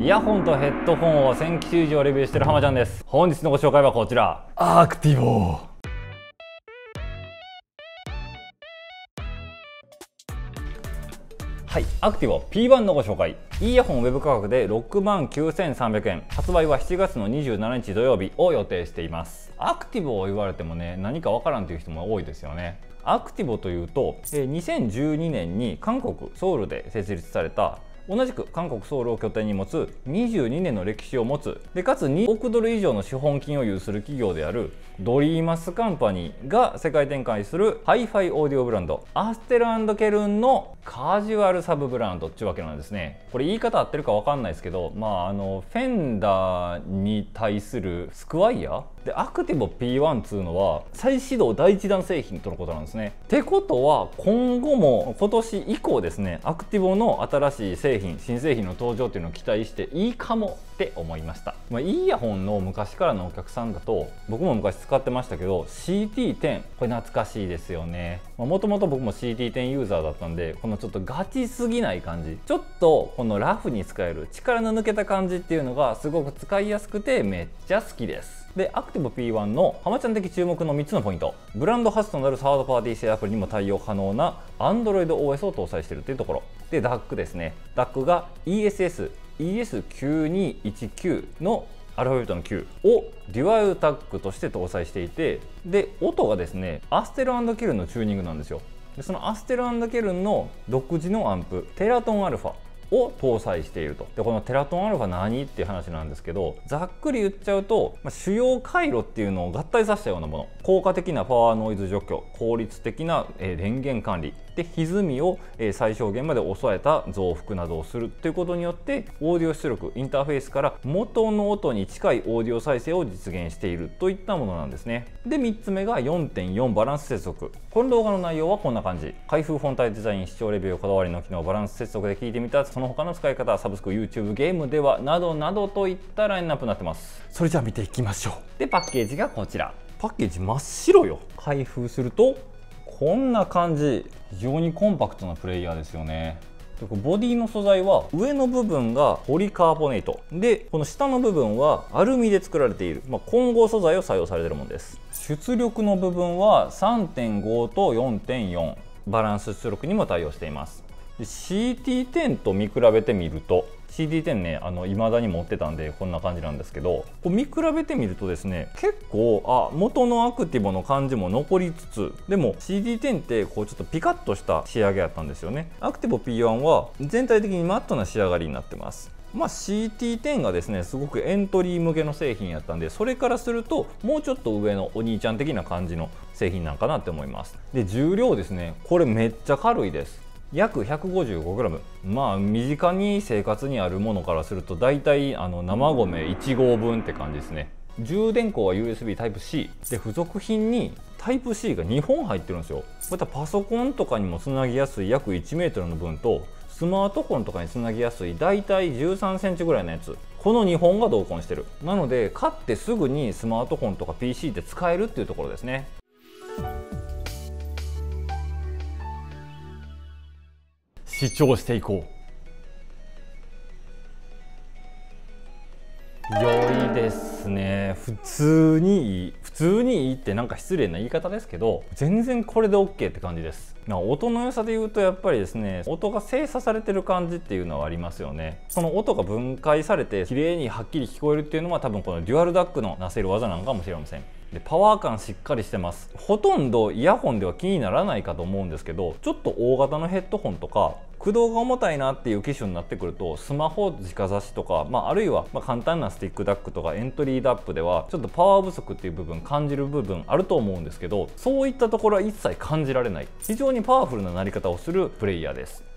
イヤホンとヘッドホンを1000機種以上レビューしてる浜ちゃんです。本日のご紹介はこちら。アクティボはいアクティボ P1 のご紹介。イヤホンウェブ価格で6万9300円。発売は7月の27日土曜日を予定しています。アクティブを言われてもね何かわからんという人も多いですよね。アクティボというと2012年に韓国ソウルで設立された同じく韓国ソウルを拠点に持つ22年の歴史を持つ。でかつ2億ドル以上の資本金を有する企業である Dreamus Company が世界展開するハイファイオーディオブランド Astell&Kern のカジュアルサブブランドっていうわけなんですね。これ言い方合ってるか分かんないですけどまああの Fender に対する Squier でアクティブ P1 っていうのは再始動第一弾製品とのことなんですね。ってことは今後も今年以降ですね ACTIVO の新しい製品新製品の登場っていうのを期待していいかもって思いました、まあ、イヤホンの昔からのお客さんだと僕も昔使ってましたけど CT10 これ懐かしいですよね。もともと僕も CT10 ユーザーだったんでこのちょっとガチすぎない感じ。ちょっとこのラフに使える力の抜けた感じっていうのがすごく使いやすくてめっちゃ好きです。でアクティブ P1 のハマちゃん的注目の3つのポイント。ブランド初となるサードパーティー製アプリにも対応可能な AndroidOS を搭載しているというところ。で DAC ですね。DAC が ESS ES9219 のアルファベットの9をデュアルタックとして搭載していてで音がですねアステルケルンのチューニングなんですよ。でそのアステルケルンの独自のアンプテラトンアルファを搭載していると。でこのテラトンアルファ何？っていう話なんですけどざっくり言っちゃうと、まあ、主要回路っていうのを合体させたようなもの。効果的なパワーノイズ除去効率的な、え、電源管理。で歪みを、えー、最小限まで抑えた増幅などをするということによってオーディオ出力インターフェースから元の音に近いオーディオ再生を実現しているといったものなんですね。で3つ目が4.4バランス接続。この動画の内容はこんな感じ。開封本体デザイン視聴レビューこだわりの機能バランス接続で聞いてみた。その他の使い方サブスク YouTube ゲームではなどなどといったラインナップになってます。それじゃあ見ていきましょう。でパッケージがこちら。パッケージ真っ白よ。開封するとこんな感じ非常にコンパクトなプレイヤーですよね。ボディの素材は上の部分がポリカーボネート。でこの下の部分はアルミで作られている、まあ、混合素材を採用されているものです。出力の部分は3.5と4.4バランス出力にも対応しています。CT10 と見比べてみると CD10 ねあの未だに持ってたんでこんな感じなんですけどこう見比べてみるとですね結構あ元のアクティブの感じも残りつつでも CD10 ってこうちょっとピカッとした仕上げやったんですよね。アクティブ P1 は全体的にマットな仕上がりになってます。まあ、CT10 がですねすごくエントリー向けの製品やったんでそれからするともうちょっと上のお兄ちゃん的な感じの製品なんかなって思います。で重量ですねこれめっちゃ軽いです。約 155g まあ身近に生活にあるものからすると大体あの生米1合分って感じですね。充電口は USB Type-C で付属品に Type-C が2本入ってるんですよ。またパソコンとかにもつなぎやすい約 1m の分とスマートフォンとかにつなぎやすい大体13センチぐらいのやつ。この2本が同梱してる。なので買ってすぐにスマートフォンとか PC で使えるっていうところですね。視聴していこう。良いですね。普通にいい。普通にいいってなんか失礼な言い方ですけど全然これで OK って感じです。音の良さで言うとやっぱりですね音が精査されてる感じっていうのはありますよね。その音が分解されて綺麗にはっきり聞こえるっていうのは多分このデュアル DAC のなせる技なのかもしれません。でパワー感しっかりしてます。ほとんどイヤホンでは気にならないかと思うんですけどちょっと大型のヘッドホンとか駆動が重たいなっていう機種になってくるとスマホ直差しとか、まあ、あるいはま簡単なスティック DAC とかエントリー DAP ではちょっとパワー不足っていう部分感じる部分あると思うんですけどそういったところは一切感じられない。非常にパワフルな鳴り方をするプレイヤーです。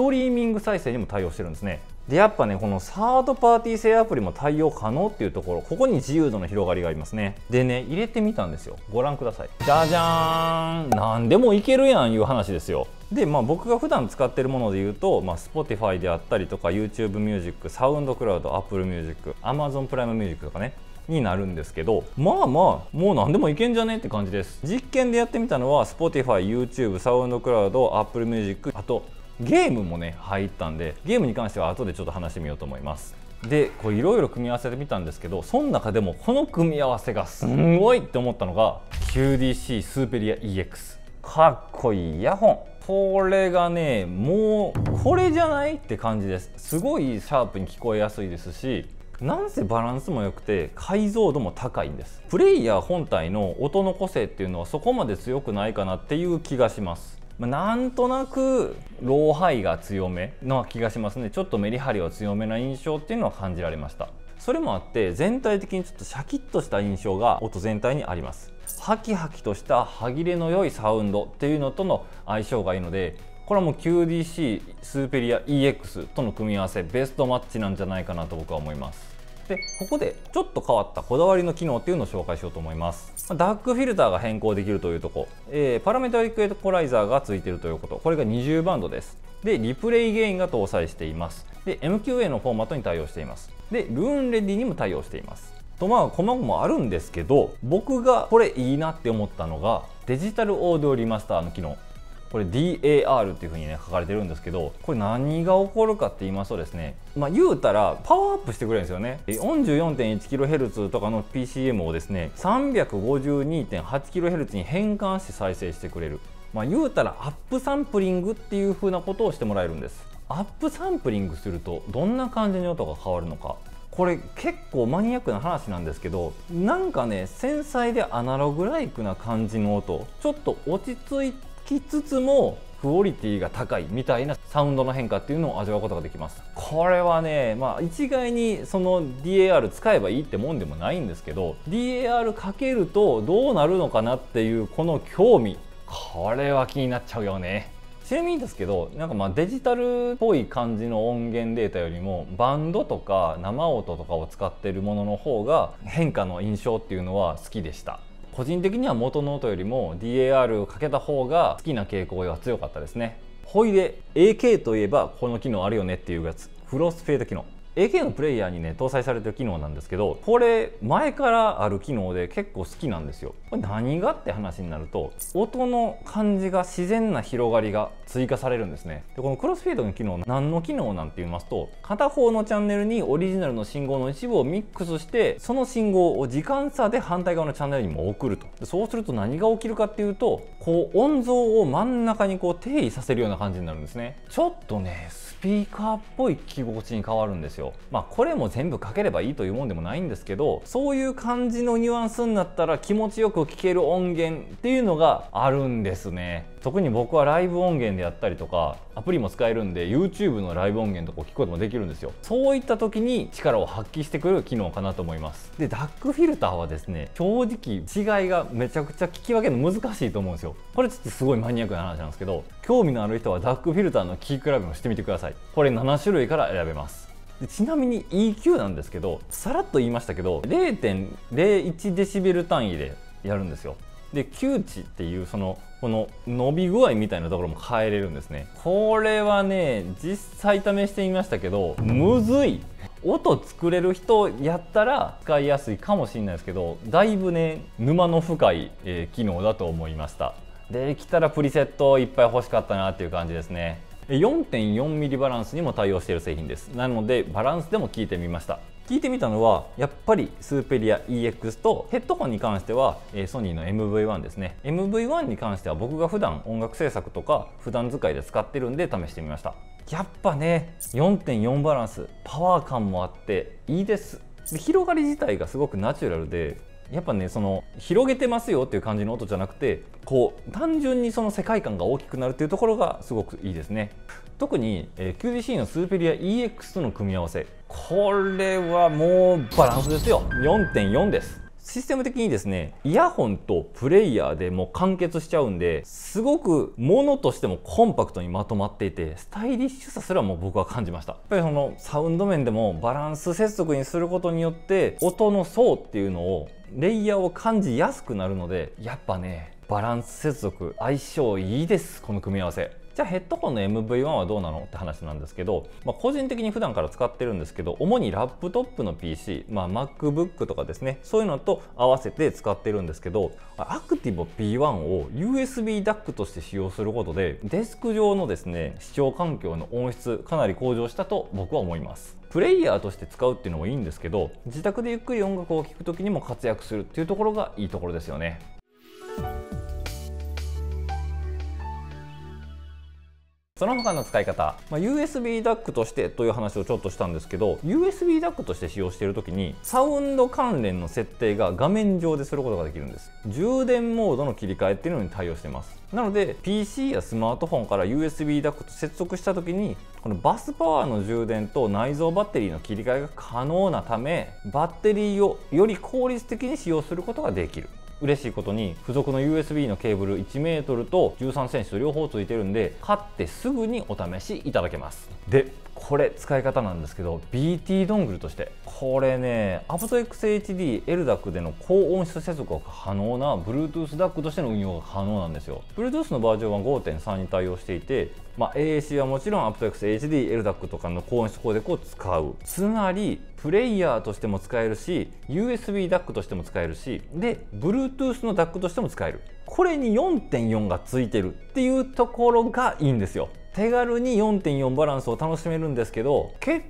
トリーミング再生にも対応してるんですね。でやっぱねこのサードパーティー製アプリも対応可能っていうところここに自由度の広がりがありますね。でね入れてみたんですよ。ご覧ください。じゃじゃーん。何でもいけるやんいう話ですよ。で、まあ、僕が普段使ってるもので言うと、まあ、Spotify であったりとか YouTube ミュージック、サウンドクラウド、Apple Music、Amazon プライムミュージックとかねになるんですけどまあまあもう何でもいけんじゃねって感じです。実験でやってみたのは Spotify、YouTube、SoundCloud、Apple Music あとゲームもね入ったんでゲームに関しては後でちょっと話してみようと思います。でこういろいろ組み合わせてみたんですけどその中でもこの組み合わせがすんごいって思ったのが QDC スーペリア EX かっこいいイヤホン。これがねもうこれじゃないって感じです。すごいシャープに聞こえやすいですしなんせバランスも良くて解像度も高いんです。プレイヤー本体の音の個性っていうのはそこまで強くないかなっていう気がします。まなんとなくローハイが強めな気がしますね。ちょっとメリハリは強めな印象っていうのは感じられました。それもあって全体的にちょっとシャキッとした印象が音全体にあります。ハキハキとした歯切れの良いサウンドっていうのとの相性がいいのでこれはもう QDC スーペリア EX との組み合わせベストマッチなんじゃないかなと僕は思います。でここでちょっと変わったこだわりの機能っていうのを紹介しようと思います。ダックフィルターが変更できるというとこ、えー、パラメトリックエコライザーがついているということ。これが20バンドです。でリプレイゲインが搭載しています。で MQA のフォーマットに対応しています。でルーンレディにも対応しています。とまあ細々もあるんですけど僕がこれいいなって思ったのが Digital Audio Remaster の機能。これ DAR っていうふうにね書かれてるんですけどこれ何が起こるかって言いますとですねまあ言うたらパワーアップしてくれるんですよね。44.1kHz とかの PCM をですね 352.8kHz に変換して再生してくれる。まあ言うたらアップサンプリングっていうふうなことをしてもらえるんです。アップサンプリングするとどんな感じに音が変わるのか。これ結構マニアックな話なんですけどなんかね繊細でアナログライクな感じの音ちょっと落ち着いきつつもクオリティが高いみたいなサウンドの変化っていうのを味わうことができます。これはねまあ一概にその DAR 使えばいいってもんでもないんですけど DAR かけるとどうなるのかなっていうこの興味これは気になっちゃうよね。ちなみにですけどなんかまあデジタルっぽい感じの音源データよりもバンドとか生音とかを使ってるものの方が変化の印象っていうのは好きでした。個人的には元の音よりも DAR をかけた方が好きな傾向が強かったですね。ほいで AK といえばこの機能あるよねっていうやつ。クロスフィード機能。AK のプレイヤーにね搭載されてる機能なんですけどこれ前からある機能で結構好きなんですよ。これ何がって話になると音の感じが自然な広がりが追加されるんですね。でこのクロスフィードの機能何の機能なんて言いますと片方のチャンネルにオリジナルの信号の一部をミックスしてその信号を時間差で反対側のチャンネルにも送ると。でそうすると何が起きるかっていうとこう音像を真ん中にこう定位させるような感じになるんですね。ちょっとねピーカーっぽい着心地に変わるんですよ。まあこれも全部かければいいというもんでもないんですけどそういう感じのニュアンスになったら気持ちよく聴ける音源っていうのがあるんですね。特に僕はライブ音源であったりとかアプリも使えるんで YouTube のライブ音源とか聞くこともできるんですよ。そういった時に力を発揮してくる機能かなと思います。でダックフィルターはですね正直違いがめちゃくちゃ聞き分けるの難しいと思うんですよ。これちょっとすごいマニアックな話なんですけど興味のある人はダックフィルターの聞き比べもしてみてくださいこれ7種類から選べます。でちなみに EQ なんですけどさらっと言いましたけど0.01デシベル単位でやるんですよ。で吸値っていうそのこの伸び具合みたいなところも変えれるんですね。これはね実際試してみましたけどむずい。音作れる人やったら使いやすいかもしれないですけどだいぶね沼の深い、えー、機能だと思いました。できたらプリセットいっぱい欲しかったなっていう感じですね。4.4mm バランスにも対応している製品です。なのでバランスでも聞いてみました。聞いてみたのはやっぱりスーペリア EX とヘッドホンに関しては、えソニーの MV1 ですね。MV1 に関しては僕が普段音楽制作とか普段使いで使ってるんで試してみました。やっぱね4.4バランスパワー感もあっていいです。で広がり自体がすごくナチュラルでやっぱねその広げてますよっていう感じの音じゃなくてこう単純にその世界観が大きくなるっていうところがすごくいいですね。特に、えー、QDC のスーペリア EX との組み合わせ。これはもうバランスですよ。4.4です。システム的にですねイヤホンとプレイヤーでもう完結しちゃうんですごくものとしてもコンパクトにまとまっていてスタイリッシュさすらも僕は感じました。やっぱりそのサウンド面でもバランス接続にすることによって音の層っていうのをレイヤーを感じやすくなるのでやっぱねバランス接続相性いいですこの組み合わせ。じゃあヘッドホンの MV1 はどうなのって話なんですけど、まあ、個人的に普段から使ってるんですけど主にラップトップの PC、まあ、MacBook とかですねそういうのと合わせて使ってるんですけどアクティブ P1 を USB DAC として使用することでデスク上のですね視聴環境の音質かなり向上したと僕は思います。プレイヤーとして使うっていうのもいいんですけど自宅でゆっくり音楽を聴く時にも活躍するっていうところがいいところですよね。その他の使い方、まあ、USB DAC としてという話をちょっとしたんですけど USB DAC として使用している時にサウンド関連の設定が画面上ですることができるんです。充電モードの切り替えっていうのに対応してます。なので PC やスマートフォンから USB DAC と接続した時にこのバスパワーの充電と内蔵バッテリーの切り替えが可能なためバッテリーをより効率的に使用することができる。嬉しいことに付属の USB のケーブル 1m と 13cm と両方ついてるんで買ってすぐにお試しいただけます。でこれ使い方なんですけど BT ドングルとしてこれね aptXHD LDAC での高音質接続が可能な Bluetooth DAC としての運用が可能なんですよ。Bluetooth のバージョンは5.3に対応していて、まあ、AAC はもちろん aptXHD LDAC とかの高音質コーデックを使う。つまりプレイヤーとしても使えるし USB DAC としても使えるしで Bluetooth の DAC としても使える。これに4.4がついてるっていうところがいいんですよ。手軽に4.4バランスを楽しめるんですけど結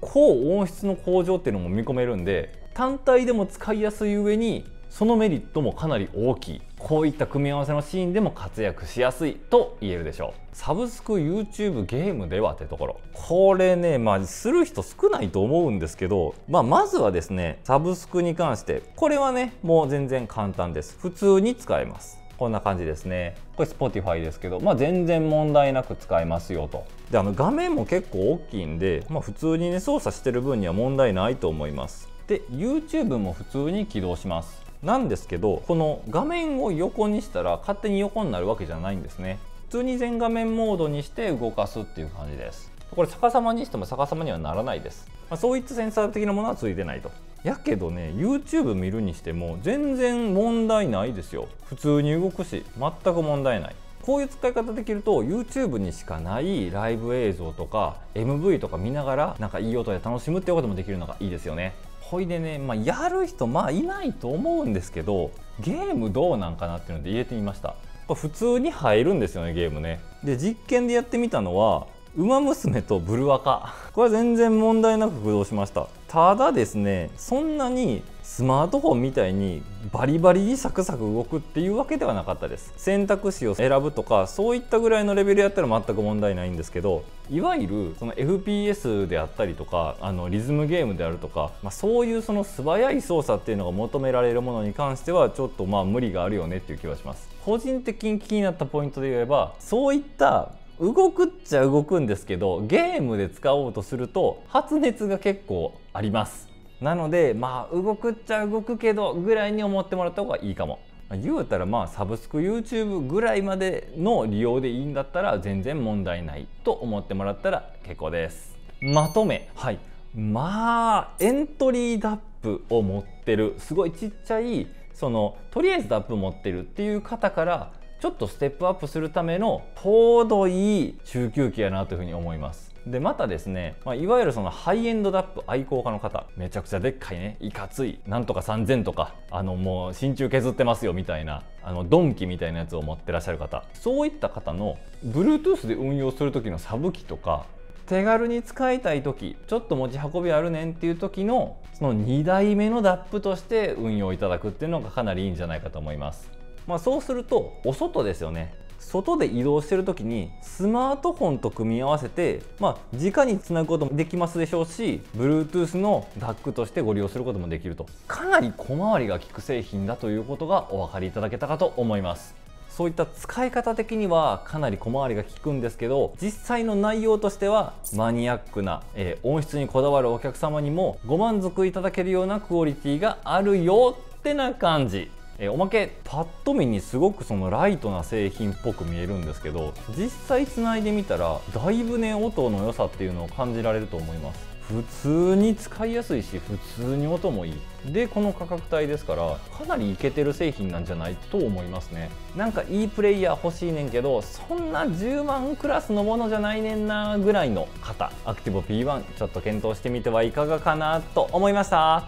構音質の向上っていうのも見込めるんで単体でも使いやすい上にそのメリットもかなり大きい。こういった組み合わせのシーンでも活躍しやすいと言えるでしょう。サブスク YouTube ゲームではってところ。これねまあする人少ないと思うんですけど、まあ、まずはですねサブスクに関してこれはねもう全然簡単です。普通に使えます。こんな感じですね。これ Spotify ですけど、まあ、全然問題なく使えますよと。であの画面も結構大きいんで、まあ、普通にね操作してる分には問題ないと思います。で YouTube も普通に起動します。なんですけどこの画面を横にしたら勝手に横になるわけじゃないんですね。普通に全画面モードにして動かすっていう感じです。これ逆さまにしても逆さまにはならないです、まあ、そういったセンサー的なものはついてないと。やけどね YouTube 見るにしても全然問題ないですよ。普通に動くし全く問題ない。こういう使い方できると YouTube にしかないライブ映像とか MV とか見ながらなんかいい音で楽しむっていうこともできるのがいいですよね。ほいでね、まあ、やる人まあいないと思うんですけどゲームどうなんかなっていうので入れてみました。普通に入るんですよねゲームね。で実験でやってみたのはウマ娘とブルワカ。これは全然問題なく駆動しました。ただですねそんなにスマートフォンみたいにバリバリにサクサク動くっていうわけではなかったです。選択肢を選ぶとかそういったぐらいのレベルやったら全く問題ないんですけどいわゆるその FPS であったりとかあのリズムゲームであるとか、まあ、そういうその素早い操作っていうのが求められるものに関してはちょっとまあ無理があるよねっていう気はします。個人的に気になったポイントで言えばそういった動くっちゃ動くんですけどゲームで使おうとすると発熱が結構あります。なのでまあ動くっちゃ動くけどぐらいに思ってもらった方がいいかも。言うたらまあサブスク YouTube ぐらいまでの利用でいいんだったら全然問題ないと思ってもらったら結構です。まとめ。はい。まあエントリーダップを持ってる。すごいちっちゃいそのとりあえずダップ持ってるっていう方からちょっとステップアップするためのちょうどいい中級機やなというふうに思います。でまたですね、まあ、いわゆるそのハイエンドダップ愛好家の方めちゃくちゃでっかいね。いかつい。なんとか3000とかあのもう真鍮削ってますよみたいなあのドンキみたいなやつを持ってらっしゃる方。そういった方の Bluetooth で運用する時のサブ機とか手軽に使いたい時ちょっと持ち運びあるねんっていう時のその2台目のダップとして運用いただくっていうのがかなりいいんじゃないかと思います。まあ、そうするとお外ですよね。外で移動してる時にスマートフォンと組み合わせて、まあ、直につなぐこともできますでしょうし Bluetooth の DAC としてご利用することもできると。かなり小回りが利く製品だということがお分かりいただけたかと思います。そういった使い方的にはかなり小回りが利くんですけど実際の内容としてはマニアックな、えー、音質にこだわるお客様にもご満足いただけるようなクオリティがあるよってな感じ。えおまけパッと見にすごくそのライトな製品っぽく見えるんですけど実際つないでみたらだいぶね音の良さっていうのを感じられると思います。普通に使いやすいし普通に音もいい。でこの価格帯ですからかなりイケてる製品なんじゃないと思いますね。なんかいいプレイヤー欲しいねんけどそんな10万クラスのものじゃないねんなぐらいの方アクティブ P1 ちょっと検討してみてはいかがかなと思いました。